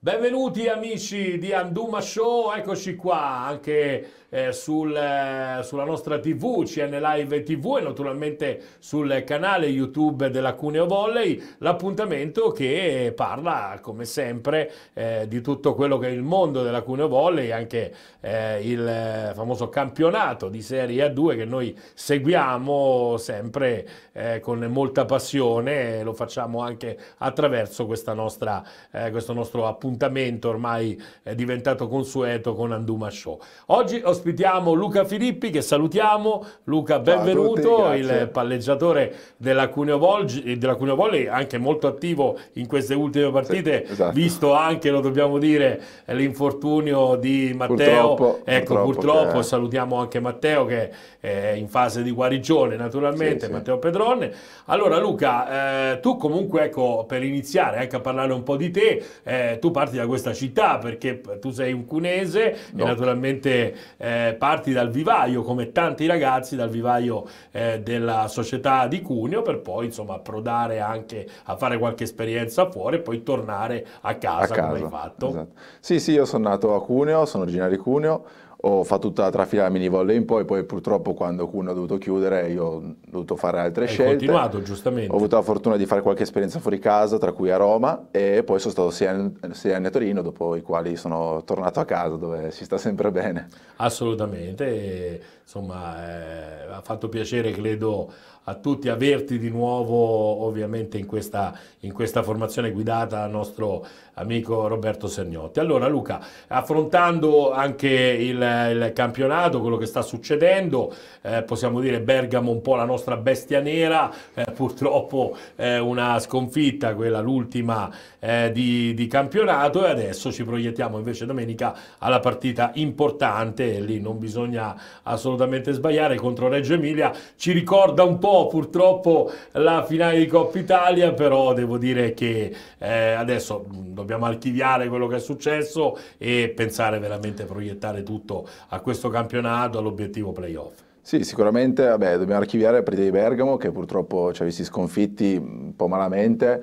Benvenuti amici di Anduma Show, eccoci qua anche eh, sul, eh, sulla nostra TV, CN Live TV e naturalmente sul canale YouTube della Cuneo Volley, l'appuntamento che parla come sempre eh, di tutto quello che è il mondo della Cuneo Volley, anche eh, il famoso campionato di Serie A2 che noi seguiamo sempre eh, con molta passione. Lo facciamo anche attraverso nostra, eh, questo nostro appuntamento appuntamento ormai è diventato consueto con Anduma Show. Oggi ospitiamo Luca Filippi che salutiamo. Luca, benvenuto, tutti, il palleggiatore della Cuneo, Volgi, della Cuneo Volley, anche molto attivo in queste ultime partite, sì, esatto. visto anche, lo dobbiamo dire, l'infortunio di Matteo. Purtroppo, ecco, purtroppo, purtroppo che... salutiamo anche Matteo che è in fase di guarigione naturalmente, sì, Matteo sì. Pedrone. Allora Luca, eh, tu comunque ecco, per iniziare anche a parlare un po' di te, eh, tu parti da questa città perché tu sei un cunese no. e naturalmente eh, parti dal vivaio come tanti ragazzi dal vivaio eh, della società di Cuneo per poi insomma approdare anche a fare qualche esperienza fuori e poi tornare a casa, a casa. come hai fatto. Esatto. Sì, sì, io sono nato a Cuneo, sono originario di Cuneo ho fatto tutta la trafila mini volley in poi, poi purtroppo quando Kuhn ha dovuto chiudere io ho dovuto fare altre Hai scelte. Continuato giustamente. Ho avuto la fortuna di fare qualche esperienza fuori casa, tra cui a Roma e poi sono stato sei anni, sei anni a Torino, dopo i quali sono tornato a casa dove si sta sempre bene. Assolutamente, e, insomma eh, ha fatto piacere credo a tutti averti di nuovo ovviamente in questa, in questa formazione guidata dal nostro amico Roberto Sergnotti. Allora Luca, affrontando anche il, il campionato, quello che sta succedendo, eh, possiamo dire Bergamo un po' la nostra bestia nera, eh, purtroppo eh, una sconfitta, quella l'ultima eh, di, di, campionato e adesso ci proiettiamo invece domenica alla partita importante e lì non bisogna assolutamente sbagliare contro Reggio Emilia, ci ricorda un po' purtroppo la finale di Coppa Italia, però devo dire che eh, adesso dobbiamo archiviare quello che è successo e pensare veramente a proiettare tutto a questo campionato, all'obiettivo playoff. Sì, sicuramente vabbè, dobbiamo archiviare la partita di Bergamo che purtroppo ci ha visti sconfitti un po' malamente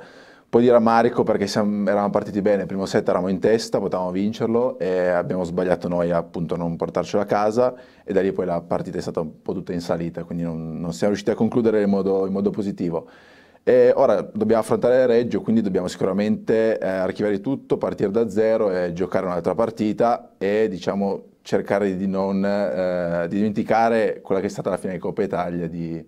po' di rammarico perché siamo, eravamo partiti bene, il primo set eravamo in testa, potevamo vincerlo e abbiamo sbagliato noi appunto a non portarcelo a casa e da lì poi la partita è stata un po' tutta in salita, quindi non, non siamo riusciti a concludere in modo, in modo positivo. E ora dobbiamo affrontare Reggio, quindi dobbiamo sicuramente eh, archiviare tutto, partire da zero e giocare un'altra partita e diciamo cercare di non eh, di dimenticare quella che è stata la fine di Coppa Italia di,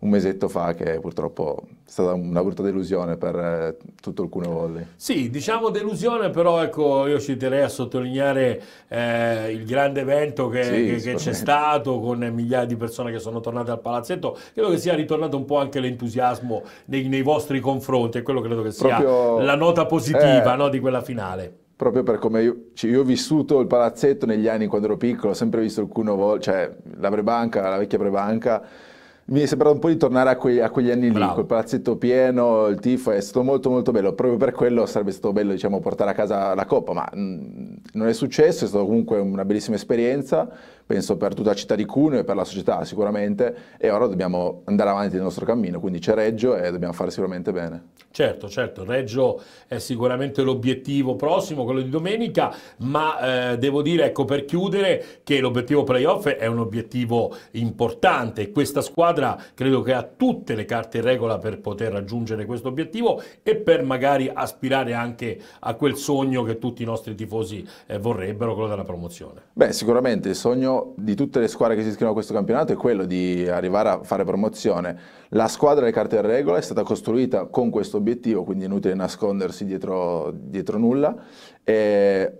un mesetto fa che purtroppo è stata una brutta delusione per eh, tutto il Cuneo Volley. Sì, diciamo delusione, però ecco, io ci terrei a sottolineare eh, il grande evento che, sì, che, che c'è stato con migliaia di persone che sono tornate al palazzetto. Credo che sia ritornato un po' anche l'entusiasmo nei, nei, vostri confronti e quello credo che sia Proprio, la nota positiva eh, no, di quella finale proprio per come io, cioè io, ho vissuto il palazzetto negli anni quando ero piccolo, ho sempre visto il Cuneo Volley, cioè la Brebanca, la vecchia Brebanca mi è sembrato un po' di tornare a, quei, a quegli anni Bravo. lì, col palazzetto pieno, il tifo, è stato molto molto bello, proprio per quello sarebbe stato bello diciamo, portare a casa la Coppa, ma mh, mm, non è successo, è stata comunque una bellissima esperienza, penso per tutta la città di Cuneo e per la società sicuramente, e ora dobbiamo andare avanti nel nostro cammino, quindi c'è Reggio e dobbiamo fare sicuramente bene. Certo, certo, Reggio è sicuramente l'obiettivo prossimo, quello di domenica, ma eh, devo dire, ecco, per chiudere, che l'obiettivo playoff è un obiettivo importante questa squadra credo che ha tutte le carte in regola per poter raggiungere questo obiettivo e per magari aspirare anche a quel sogno che tutti i nostri tifosi eh, vorrebbero, quello della promozione. Beh, sicuramente il sogno di tutte le squadre che si iscrivono a questo campionato è quello di arrivare a fare promozione. La squadra delle carte in regola è stata costruita con questo obiettivo, quindi è inutile nascondersi dietro, dietro nulla. E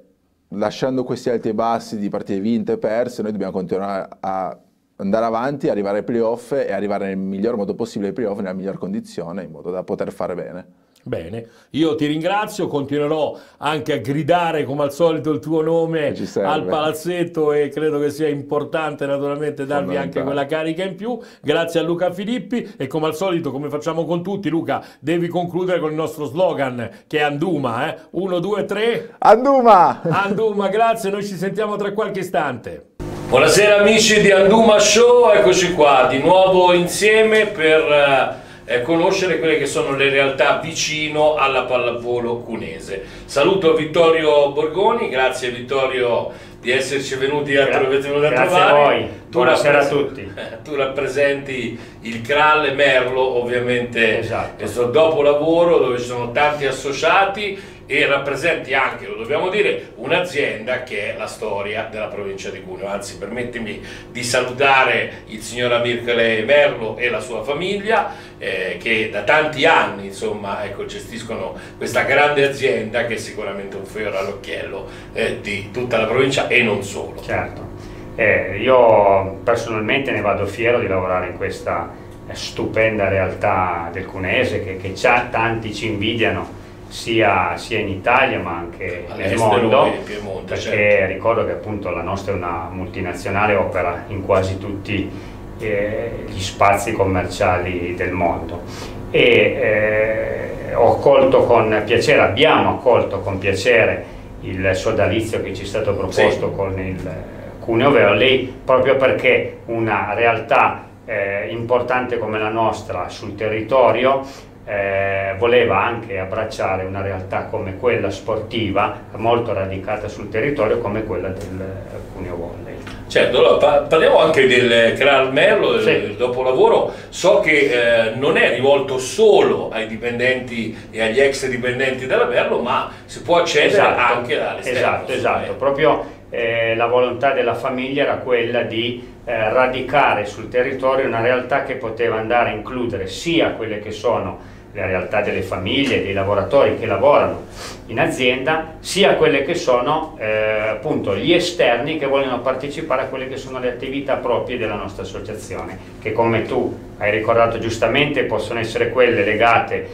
lasciando questi alti e bassi di partite vinte e perse, noi dobbiamo continuare a andare avanti, arrivare ai playoff e arrivare nel miglior modo possibile ai playoff, nella miglior condizione, in modo da poter fare bene. Bene, io ti ringrazio, continuerò anche a gridare come al solito il tuo nome al palazzetto e credo che sia importante naturalmente darvi anche quella carica in più. Grazie a Luca Filippi e come al solito, come facciamo con tutti, Luca, devi concludere con il nostro slogan che è Anduma. Eh? Uno, due, tre. Anduma! Anduma, grazie, noi ci sentiamo tra qualche istante. Buonasera amici di Anduma Show, eccoci qua di nuovo insieme per... Eh, conoscere quelle che sono le realtà vicino alla pallavolo cunese. Saluto Vittorio Borgoni, grazie Vittorio di esserci venuti a, Gra- venuti a grazie trovare. a voi, tu buonasera a tutti. Tu rappresenti il Kral Merlo ovviamente esatto. questo dopolavoro dove ci sono tanti associati e rappresenti anche, lo dobbiamo dire, un'azienda che è la storia della provincia di Cuneo. Anzi, permettimi di salutare il signor Amircale Merlo e la sua famiglia eh, che da tanti anni insomma, ecco, gestiscono questa grande azienda che è sicuramente un fiore all'occhiello eh, di tutta la provincia e non solo. Certo, eh, io personalmente ne vado fiero di lavorare in questa stupenda realtà del Cunese che, che tanti ci invidiano sia, sia, in Italia ma anche nel mondo Piemonte, perché certo. ricordo che appunto la nostra è una multinazionale opera in quasi tutti eh, gli spazi commerciali del mondo e eh, ho accolto con piacere, abbiamo accolto con piacere il sodalizio che ci è stato proposto sì. con il Cuneo Valley proprio perché una realtà eh, importante come la nostra sul territorio eh, voleva anche abbracciare una realtà come quella sportiva, molto radicata sul territorio, come quella del Cuneo Volley. Certo, allora, parliamo anche del Kral Merlo, del, sì. dopolavoro. So che eh, non è rivolto solo ai dipendenti e agli ex dipendenti della Merlo, ma si può accedere esatto, anche all'esterno. Esatto, esatto. Proprio eh, la volontà della famiglia era quella di eh, radicare sul territorio una realtà che poteva andare a includere sia quelle che sono le realtà delle famiglie, dei lavoratori che lavorano in azienda, sia quelle che sono eh, appunto gli esterni che vogliono partecipare a quelle che sono le attività proprie della nostra associazione, che come tu hai ricordato giustamente possono essere quelle legate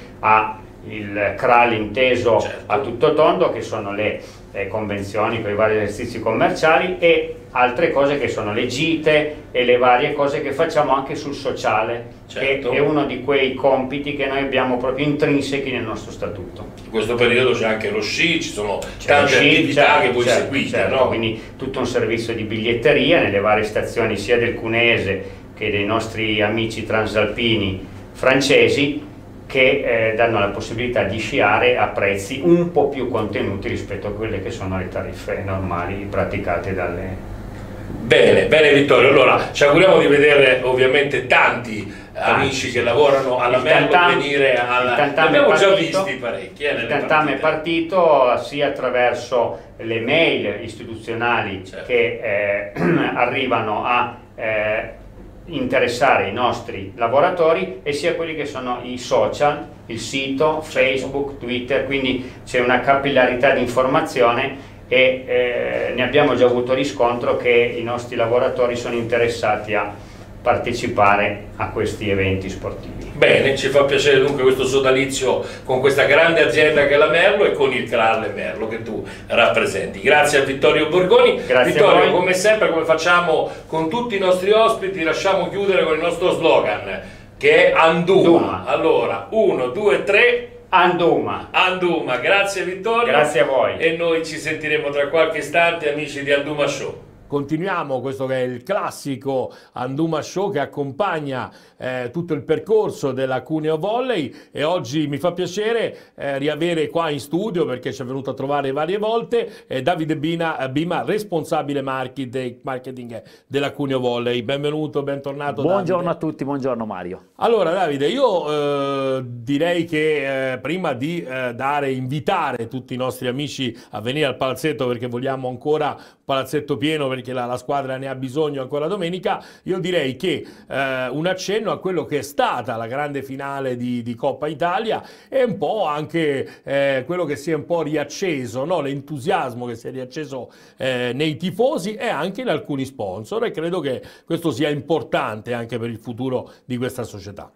al CRAL inteso certo. a tutto tondo, che sono le eh, convenzioni con i vari esercizi commerciali e altre cose che sono le gite e le varie cose che facciamo anche sul sociale, certo. che è uno di quei compiti che noi abbiamo proprio intrinseci nel nostro statuto. In questo periodo c'è anche lo sci, ci sono tante sci, attività certo, che voi certo, seguite, certo. no? quindi tutto un servizio di biglietteria nelle varie stazioni sia del Cunese che dei nostri amici transalpini francesi che eh, danno la possibilità di sciare a prezzi un po' più contenuti rispetto a quelle che sono le tariffe normali praticate dalle... Bene, bene Vittorio, allora ci auguriamo di vedere ovviamente tanti amici che lavorano alla Merlo venire alla... abbiamo partito, già visti parecchi. Eh, il Tantame è partito sia attraverso le mail istituzionali certo. che eh, arrivano a eh, interessare i nostri lavoratori e sia quelli che sono i social, il sito, certo. Facebook, Twitter, quindi c'è una capillarità di informazione e eh, ne abbiamo già avuto riscontro che i nostri lavoratori sono interessati a partecipare a questi eventi sportivi. Bene, ci fa piacere dunque questo sodalizio con questa grande azienda che è la Merlo e con il Kralle Merlo che tu rappresenti. Grazie a Vittorio Borgoni. Grazie Vittorio, come sempre, come facciamo con tutti i nostri ospiti, lasciamo chiudere con il nostro slogan che è Anduma. Duma. Allora, uno, due, tre. Anduma. Anduma, grazie Vittorio. Grazie a voi. E noi ci sentiremo tra qualche istante, amici di Anduma Show. Continuiamo questo che è il classico Anduma Show che accompagna eh, tutto il percorso della Cuneo Volley e oggi mi fa piacere eh, riavere qua in studio perché ci è venuto a trovare varie volte eh, Davide Bina, eh, Bima, responsabile marketing della Cuneo Volley. Benvenuto, bentornato. Buongiorno Davide. a tutti, buongiorno Mario. Allora Davide, io eh, direi che eh, prima di dare, invitare tutti i nostri amici a venire al palazzetto perché vogliamo ancora palazzetto pieno perché la, la, squadra ne ha bisogno ancora domenica, io direi che eh, un accenno a quello che è stata la grande finale di, di Coppa Italia e un po' anche eh, quello che si è un po' riacceso, no? l'entusiasmo che si è riacceso eh, nei tifosi e anche in alcuni sponsor e credo che questo sia importante anche per il futuro di questa società.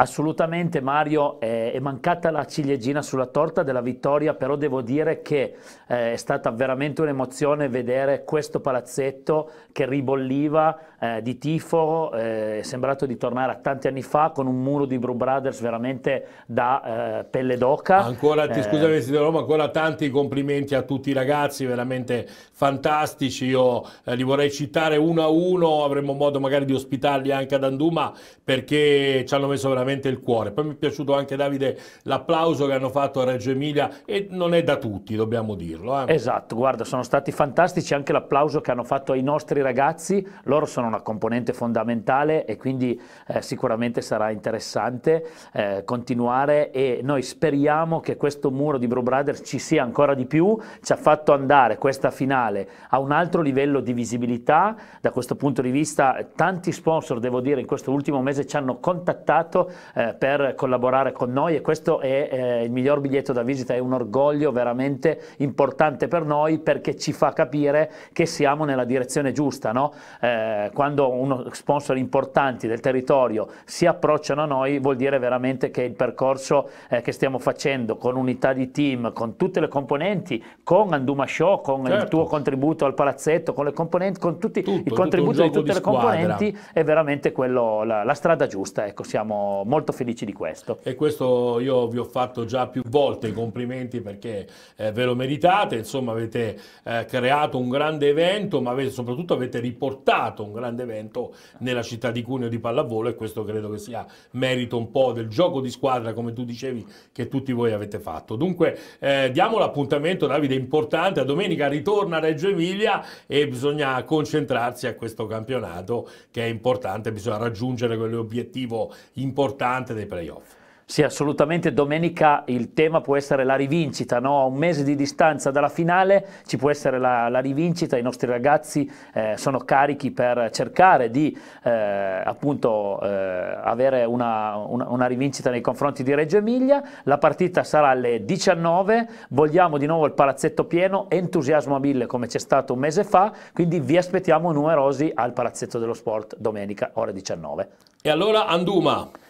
Assolutamente Mario, eh, è mancata la ciliegina sulla torta della vittoria, però devo dire che eh, è stata veramente un'emozione vedere questo palazzetto che ribolliva eh, di tifo, eh, è sembrato di tornare a tanti anni fa con un muro di Brew Brothers veramente da eh, pelle d'oca. Ancora, ti, scusami di Roma, ancora tanti complimenti a tutti i ragazzi, veramente fantastici, io li vorrei citare uno a uno, avremo modo magari di ospitarli anche ad Anduma perché ci hanno messo veramente veramente il cuore. Poi mi è piaciuto anche Davide l'applauso che hanno fatto a Reggio Emilia e non è da tutti, dobbiamo dirlo. Eh. Esatto, guarda, sono stati fantastici anche l'applauso che hanno fatto ai nostri ragazzi, loro sono una componente fondamentale e quindi eh, sicuramente sarà interessante eh, continuare e noi speriamo che questo muro di Bro Brothers ci sia ancora di più, ci ha fatto andare questa finale a un altro livello di visibilità, da questo punto di vista tanti sponsor devo dire in questo ultimo mese ci hanno contattato eh, per collaborare con noi e questo è eh, il miglior biglietto da visita, è un orgoglio veramente importante per noi perché ci fa capire che siamo nella direzione giusta. No? Eh, quando uno sponsor importanti del territorio si approcciano a noi vuol dire veramente che il percorso eh, che stiamo facendo con unità di team, con tutte le componenti, con Anduma Show, con certo. il tuo contributo al palazzetto, con le componenti, con tutti tutto, i contributi di tutte le componenti è veramente quello, la, la strada giusta. Ecco, siamo molto felici di questo. E questo io vi ho fatto già più volte i complimenti perché eh, ve lo meritate, insomma avete eh, creato un grande evento, ma avete, soprattutto avete riportato un grande evento nella città di Cuneo di pallavolo e questo credo che sia merito un po' del gioco di squadra, come tu dicevi, che tutti voi avete fatto. Dunque eh, diamo l'appuntamento, Davide, importante, a domenica ritorna a Reggio Emilia e bisogna concentrarsi a questo campionato che è importante, bisogna raggiungere quell'obiettivo importante dei playoff. Sì, assolutamente. Domenica il tema può essere la rivincita, no? a un mese di distanza dalla finale ci può essere la, la rivincita, i nostri ragazzi eh, sono carichi per cercare di eh, appunto eh, avere una, una, una, rivincita nei confronti di Reggio Emilia. La partita sarà alle 19, vogliamo di nuovo il palazzetto pieno, entusiasmo a mille come c'è stato un mese fa, quindi vi aspettiamo numerosi al palazzetto dello sport domenica ore 19. E allora Anduma.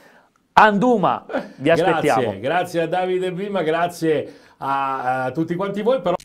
Anduma, vi aspettiamo. Grazie, grazie a Davide Bima, grazie a, a tutti quanti voi. Però